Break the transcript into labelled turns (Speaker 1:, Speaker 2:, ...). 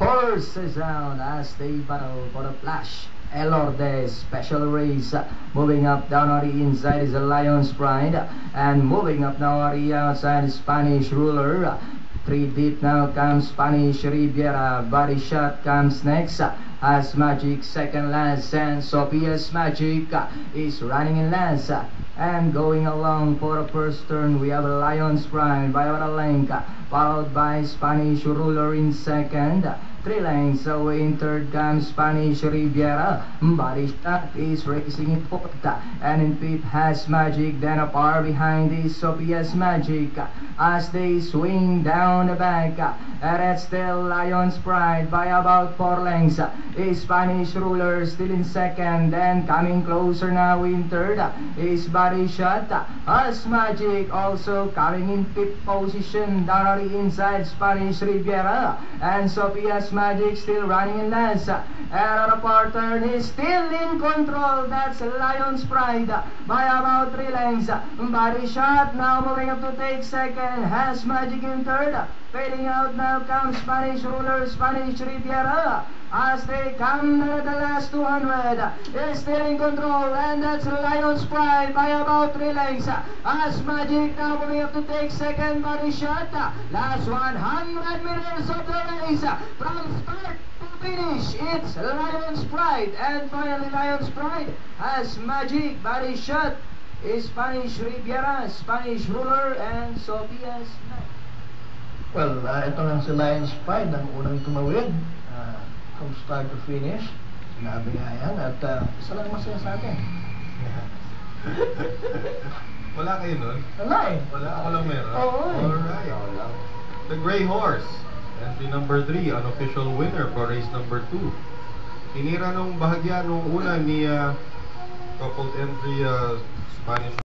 Speaker 1: horses down as they battle for the flash. Elorde special race moving up down on the inside is the Lion's Pride and moving up now on the outside Spanish Ruler Three deep now comes Spanish Riviera. Body shot comes next. As Magic second last and Sophia's Magic is running in last. And going along for the first turn we have a Lion's Pride by a followed by Spanish Ruler in second. Three lengths away in third comes Spanish Riviera. Shot is racing in fourth. And in fifth has Magic. Then a far behind is Sophia's Magic. As they swing down the. And it's still Lion's Pride by about four lengths. Is Spanish Ruler still in second. Then coming closer now in third is Shot. As Magic also coming in fifth position down on the inside Spanish Riviera. And Sophia's Magic still running in last. Error turn is still in control. That's Lion's Pride by about three lengths. Body shot now moving up to take second. Has Magic in third. Fading out now comes Spanish Ruler, Spanish Riviera. Ah, As they come the last 200, is still in control, and that's Lion's Pride by about three lengths. As Magic now moving up to take second, body shot. Last 100 meters of the race from start to finish. It's Lion's Pride, and finally Lion's Pride has Magic, body shot. Is Spanish Riviera, Spanish Ruler, and Sophia's.
Speaker 2: Well, uh, ito lang si Lions Pride ang unang tumawid uh, from start to finish. Sinabi nga yan at uh, isa lang masaya sa atin.
Speaker 3: Wala kayo nun?
Speaker 2: Wala eh.
Speaker 3: Wala, ako lang meron.
Speaker 2: Oo, eh.
Speaker 3: Alright. The Grey Horse. Entry number 3, unofficial winner for race number 2. Tinira nung bahagya nung una ni uh, coupled entry uh, Spanish